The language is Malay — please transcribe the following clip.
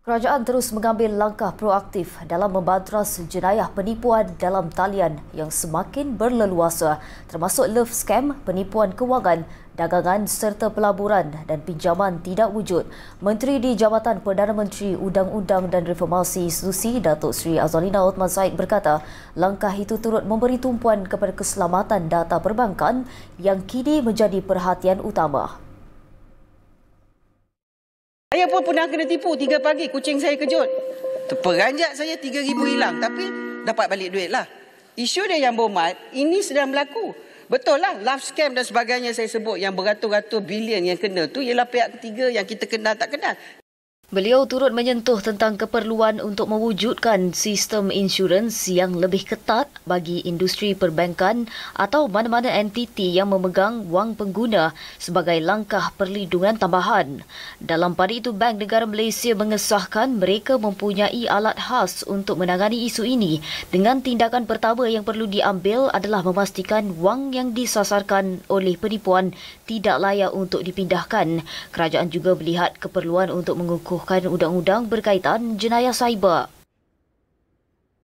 Kerajaan terus mengambil langkah proaktif dalam membantras jenayah penipuan dalam talian yang semakin berleluasa termasuk love scam, penipuan kewangan, dagangan serta pelaburan dan pinjaman tidak wujud. Menteri di Jabatan Perdana Menteri Undang-Undang dan Reformasi Institusi Datuk Seri Azalina Othman Said berkata langkah itu turut memberi tumpuan kepada keselamatan data perbankan yang kini menjadi perhatian utama. Saya pun pernah kena tipu tiga pagi kucing saya kejut. Terperanjat saya tiga ribu hilang tapi dapat balik duit lah. Isu dia yang bomat, ini sedang berlaku. Betul lah, love scam dan sebagainya saya sebut yang beratus-ratus bilion yang kena tu ialah pihak ketiga yang kita kenal tak kenal. Beliau turut menyentuh tentang keperluan untuk mewujudkan sistem insurans yang lebih ketat bagi industri perbankan atau mana-mana entiti yang memegang wang pengguna sebagai langkah perlindungan tambahan. Dalam pada itu, Bank Negara Malaysia mengesahkan mereka mempunyai alat khas untuk menangani isu ini dengan tindakan pertama yang perlu diambil adalah memastikan wang yang disasarkan oleh penipuan tidak layak untuk dipindahkan. Kerajaan juga melihat keperluan untuk mengukuh mengemukakan undang-undang berkaitan jenayah cyber.